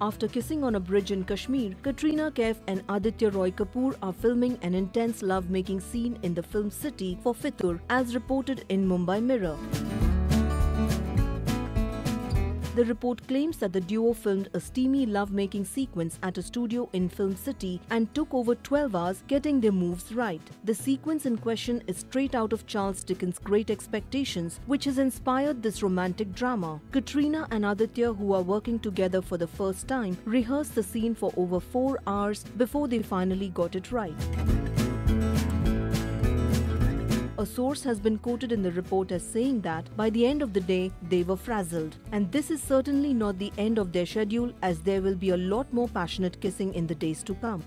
After kissing on a bridge in Kashmir, Katrina Kaif and Aditya Roy Kapoor are filming an intense love-making scene in the film city for Fitoor, as reported in Mumbai Mirror. The report claims that the duo filmed a steamy love-making sequence at a studio in Film City and took over 12 hours getting their moves right. The sequence in question is straight out of Charles Dickens' Great Expectations, which has inspired this romantic drama. Katrina and Aditya, who are working together for the first time, rehearsed the scene for over 4 hours before they finally got it right. A source has been quoted in the report as saying that by the end of the day, they were frazzled. And this is certainly not the end of their schedule as there will be a lot more passionate kissing in the days to come.